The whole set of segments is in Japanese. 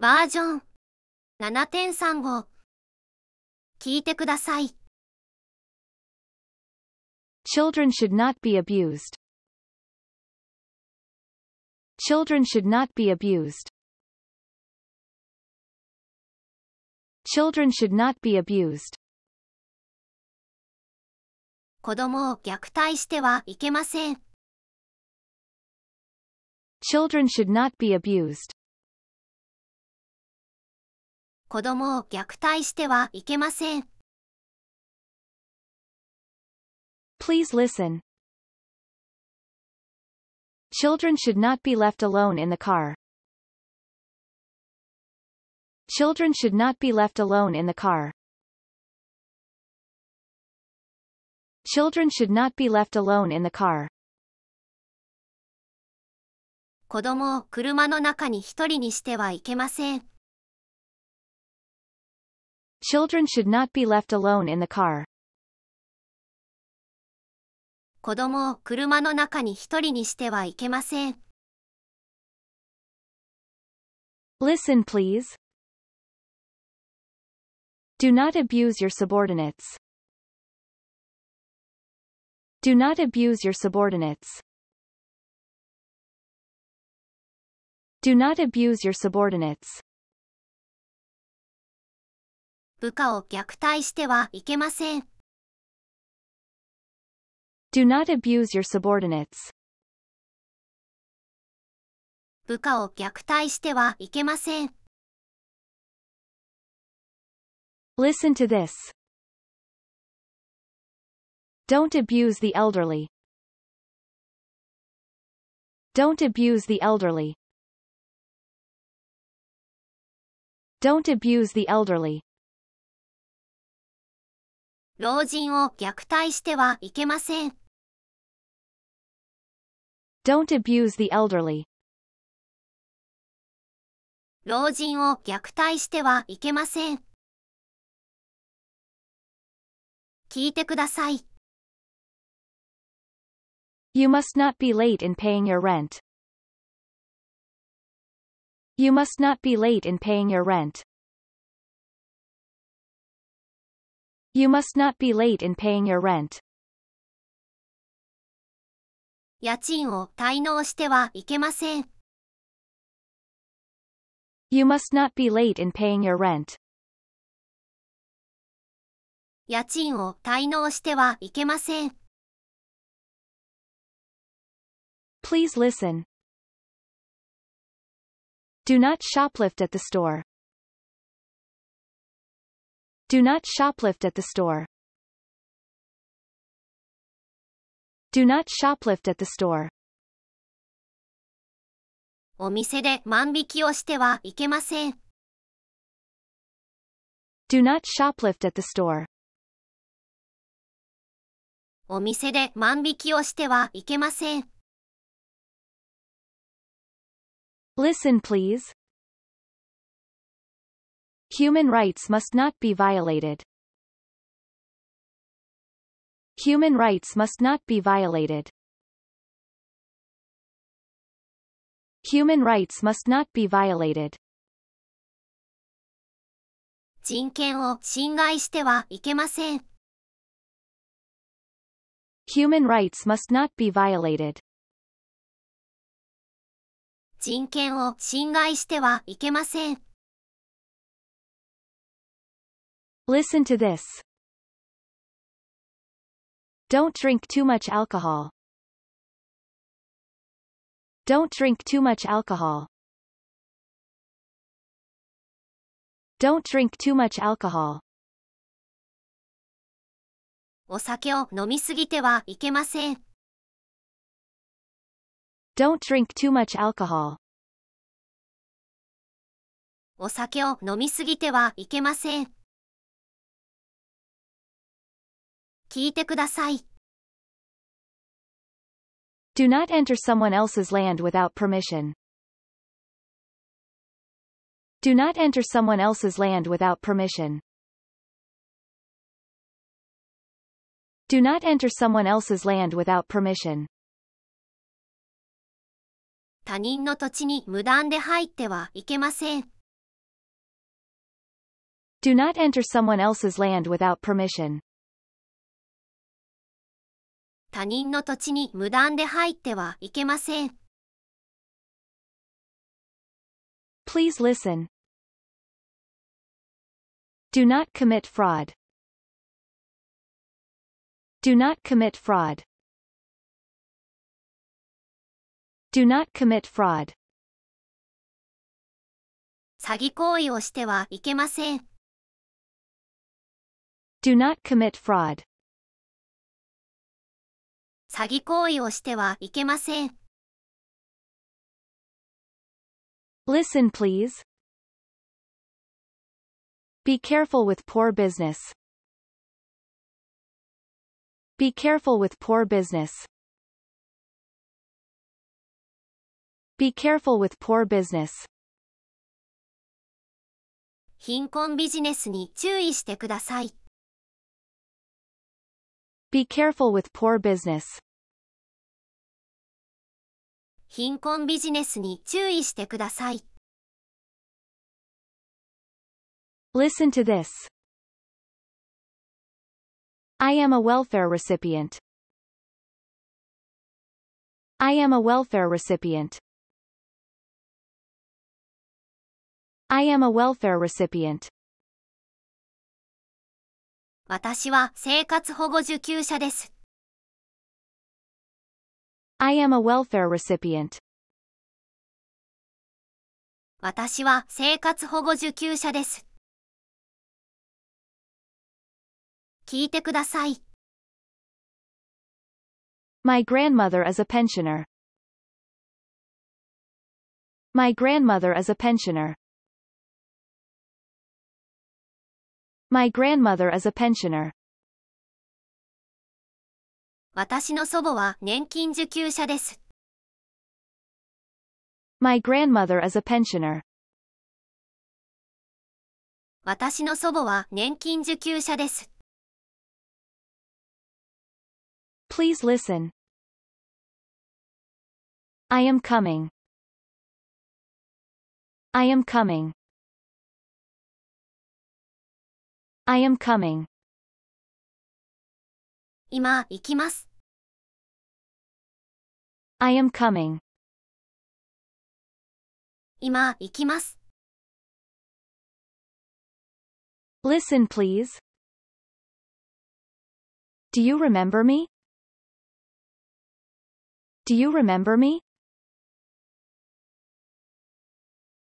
バージョン7.35聞いてください。Children should not be abused. Children should not be abused. Children should not be abused. 子供を虐待してはいけません。Children should not be abused. 子供を虐待してはいけません。Please listen. Children should not be left alone in the car. Children should not be left alone in the car. Children should not be left alone in the car. 子供を車の中に一人にしてはいけません。Children should not be left alone in the car. 子供を車の中に一人にしてはいけません。 Listen please. Do not abuse your subordinates. Do not abuse your subordinates. Do not abuse your subordinates. 部下を虐待してはいけません。 Do not abuse your subordinates. 部下を虐待してはいけません。 Listen to this. Don't abuse the elderly. Don't abuse the elderly. Don't abuse the elderly. 老人を虐待してはいけません。Don't abuse the elderly. 老人を虐待してはいけません。聞いてください。You must not be late in paying your rent. You must not be late in paying your rent. You must not be late in paying your rent. 家賃を滞納してはいけません。 You must not be late in paying your rent. 家賃を滞納してはいけません。 Please listen. Do not shoplift at the store. Do not shoplift at the store. Do not shoplift at the store. お店で万引きをしてはいけません。 Do not shoplift at the store. お店で万引きをしてはいけません。 Listen please. Human rights must not be violated. Human rights must not be violated. Human rights must not be violated. 人権を侵害してはいけません。 Human rights must not be violated. 人権を侵害してはいけません。 Listen to this. Don't drink too much alcohol. Don't drink too much alcohol. Don't drink too much alcohol. お酒を飲みすぎてはいけません。 Don't drink too much alcohol. お酒を飲みすぎてはいけません。 聞いてください。Do not enter someone else's land without permission. Do not enter someone else's land without permission. Do not enter someone else's land without permission. 他人の土地に無断で入ってはいけません。Do not enter someone else's land without permission. 他人の土地に無断で入ってはいけません。Please listen. Do not commit fraud. Do not commit fraud. Do not commit fraud. 詐欺行為をしてはいけません。Do not commit fraud. 詐欺行為をしてはいけません。Listen please. Be careful with poor business. Be careful with poor business. Be careful with poor business. 貧困ビジネスに注意してください。Be careful with poor business. 貧困ビジネスに注意してください。Listen to this. I am a welfare recipient. I am a welfare recipient. I am a welfare recipient. 私は生活保護受給者です。I am a welfare recipient. 私は生活保護受給者です。聞いてください。 My grandmother is a pensioner. My grandmother is a pensioner. My grandmother is a pensioner. 私の祖母は年金受給者です。My grandmother is a pensioner. 私の祖母は年金受給者です。Please listen. I am coming. I am coming. I am coming. 今、行きます。I am coming. 今、行きます。 Listen please. Do you remember me? Do you remember me?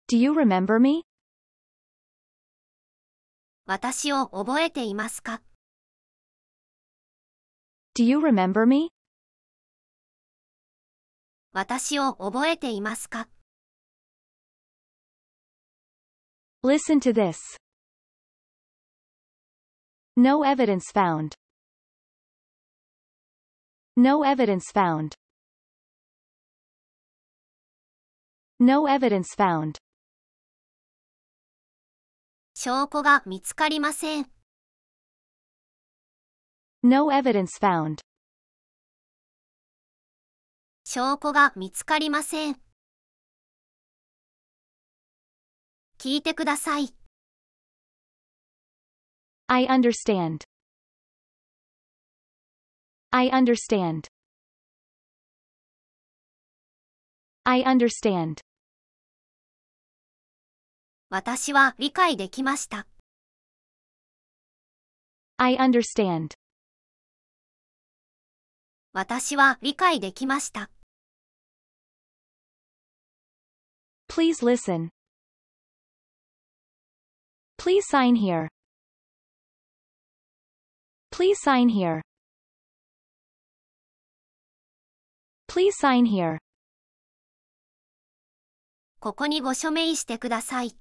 Do you remember me? 私を覚えていますか Do you remember me? 私を覚えていますか Listen to this. No evidence found. No evidence found. No evidence found. 証拠が見つかりません。No evidence found. 証拠が見つかりません。聞いてください。I understand. I understand. I understand. 私は理解できました。I understand. 私は理解できました。Please listen. Please sign here. Please sign here. Please sign here. ここにご署名してください。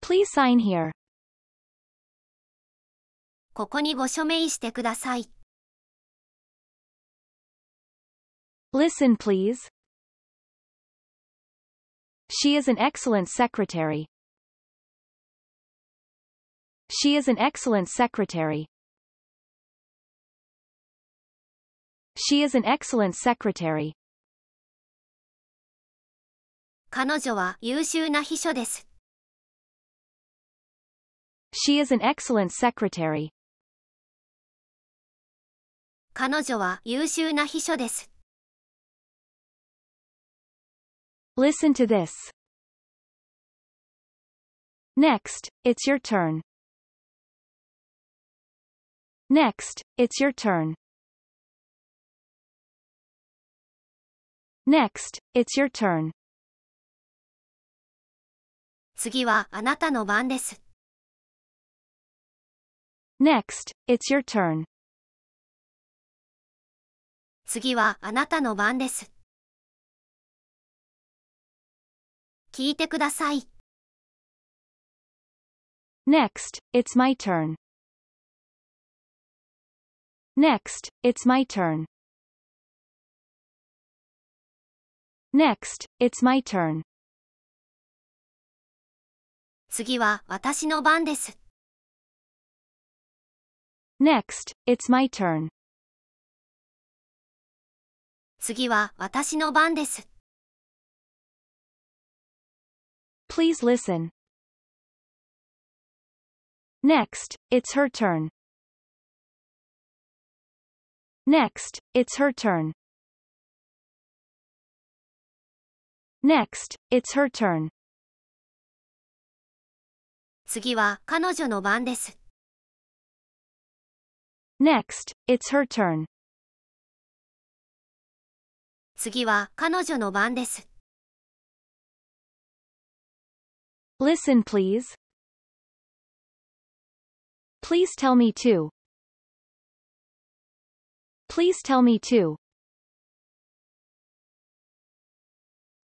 Please sign here. ここにご署名してください。Listen please. She is an excellent secretary. She is an excellent secretary. She is an excellent secretary. 彼女は優秀な秘書です。 She is an excellent secretary. 彼女は優秀な秘書です。 Listen to this. Next, it's your turn. Next, it's your turn. Next, it's your turn. 次はあなたの番です。 Next, it's your turn. 次はあなたの番です。 聞いてください。Next, it's my turn. Next, it's my turn. Next, it's my turn. 次は私の番です。Next, it's my turn. 次は私の番です。Please listen. Next, it's her turn. Next, it's her turn. Next, it's her turn. 次は彼女の番です。 Next, it's her turn. 次は彼女の番です。 Listen please. Please tell me too. Please tell me too.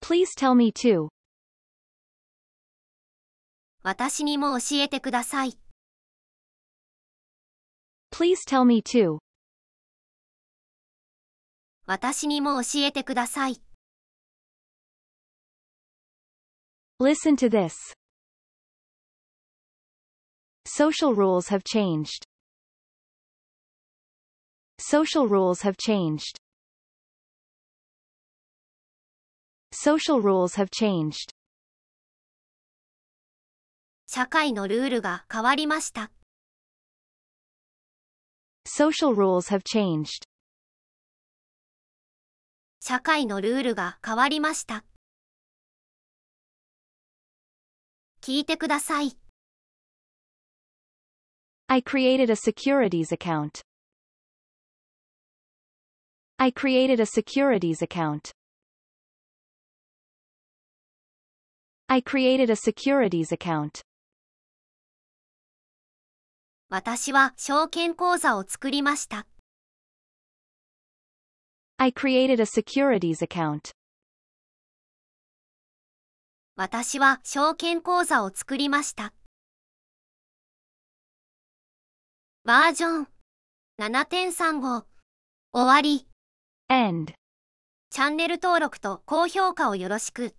Please tell me too. 私にも教えてください。Please tell me too. 私にも教えてください。Listen to this. Social rules have changed. Social rules have changed. Social rules have changed. 社会のルールが変わりました。Social rules have changed. 社会のルールが変わりました。聞いてください。I created a securities account. I created a securities account. I created a securities account. 私は証券口座を作りました。I created a securities account. 私は証券口座を作りました。バージョン7.35終わり。End. チャンネル登録と高評価をよろしく。